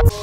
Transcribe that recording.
you